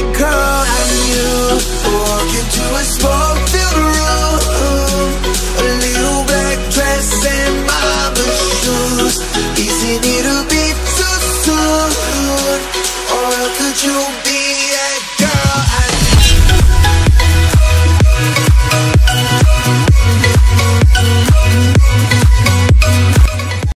that girl I'm you. Walk into a smoke-filled room. A little black dress and mama shoes. Isn't it a bit too soon? Or could you be